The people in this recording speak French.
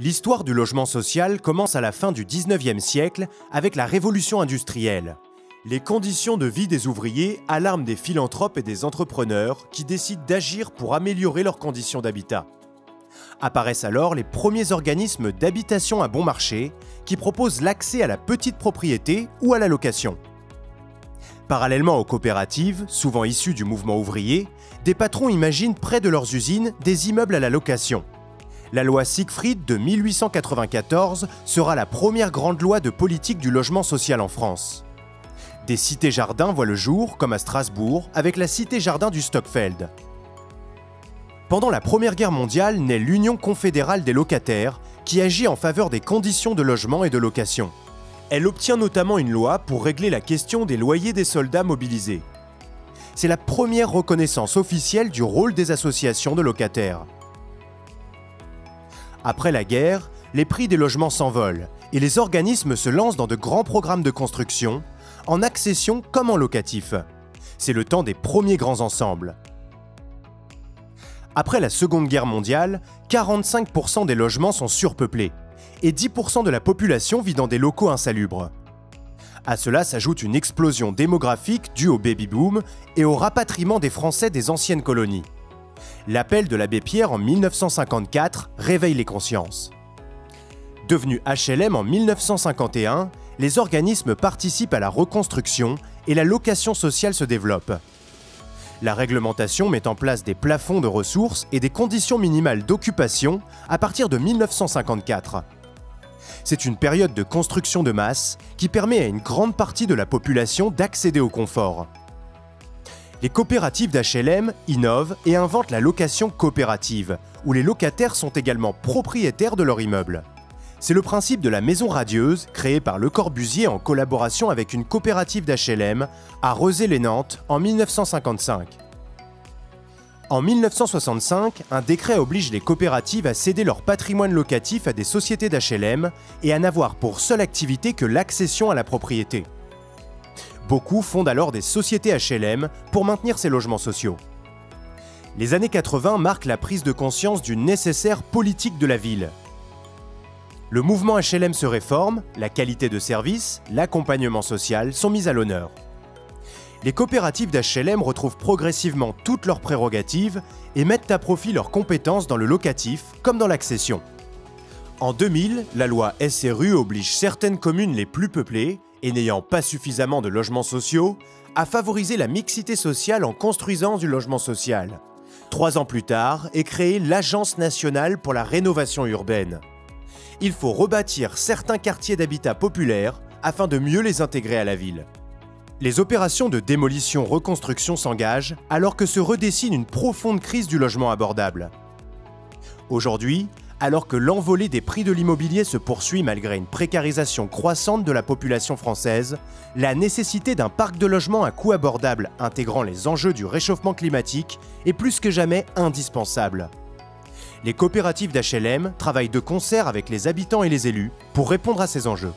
L'histoire du logement social commence à la fin du 19e siècle avec la révolution industrielle. Les conditions de vie des ouvriers alarment des philanthropes et des entrepreneurs qui décident d'agir pour améliorer leurs conditions d'habitat. Apparaissent alors les premiers organismes d'habitation à bon marché qui proposent l'accès à la petite propriété ou à la location. Parallèlement aux coopératives, souvent issues du mouvement ouvrier, des patrons imaginent près de leurs usines des immeubles à la location – la loi Siegfried de 1894 sera la première grande loi de politique du logement social en France. Des cités-jardins voient le jour, comme à Strasbourg, avec la cité-jardin du Stockfeld. Pendant la Première Guerre mondiale naît l'Union confédérale des locataires, qui agit en faveur des conditions de logement et de location. Elle obtient notamment une loi pour régler la question des loyers des soldats mobilisés. C'est la première reconnaissance officielle du rôle des associations de locataires. Après la guerre, les prix des logements s'envolent et les organismes se lancent dans de grands programmes de construction, en accession comme en locatif. C'est le temps des premiers grands ensembles. Après la Seconde Guerre mondiale, 45% des logements sont surpeuplés et 10% de la population vit dans des locaux insalubres. À cela s'ajoute une explosion démographique due au baby-boom et au rapatriement des Français des anciennes colonies. L'appel de l'abbé Pierre en 1954 réveille les consciences. Devenu HLM en 1951, les organismes participent à la reconstruction et la location sociale se développe. La réglementation met en place des plafonds de ressources et des conditions minimales d'occupation à partir de 1954. C'est une période de construction de masse qui permet à une grande partie de la population d'accéder au confort les coopératives d'HLM innovent et inventent la location coopérative, où les locataires sont également propriétaires de leur immeuble. C'est le principe de la maison radieuse, créée par Le Corbusier en collaboration avec une coopérative d'HLM à Rezé-les-Nantes en 1955. En 1965, un décret oblige les coopératives à céder leur patrimoine locatif à des sociétés d'HLM et à n'avoir pour seule activité que l'accession à la propriété. Beaucoup fondent alors des sociétés HLM pour maintenir ces logements sociaux. Les années 80 marquent la prise de conscience d'une nécessaire politique de la ville. Le mouvement HLM se réforme, la qualité de service, l'accompagnement social sont mis à l'honneur. Les coopératives d'HLM retrouvent progressivement toutes leurs prérogatives et mettent à profit leurs compétences dans le locatif comme dans l'accession. En 2000, la loi SRU oblige certaines communes les plus peuplées et n'ayant pas suffisamment de logements sociaux, à favoriser la mixité sociale en construisant du logement social. Trois ans plus tard est créée l'Agence nationale pour la rénovation urbaine. Il faut rebâtir certains quartiers d'habitat populaires afin de mieux les intégrer à la ville. Les opérations de démolition-reconstruction s'engagent alors que se redessine une profonde crise du logement abordable. Aujourd'hui, alors que l'envolée des prix de l'immobilier se poursuit malgré une précarisation croissante de la population française, la nécessité d'un parc de logements à coût abordable intégrant les enjeux du réchauffement climatique est plus que jamais indispensable. Les coopératives d'HLM travaillent de concert avec les habitants et les élus pour répondre à ces enjeux.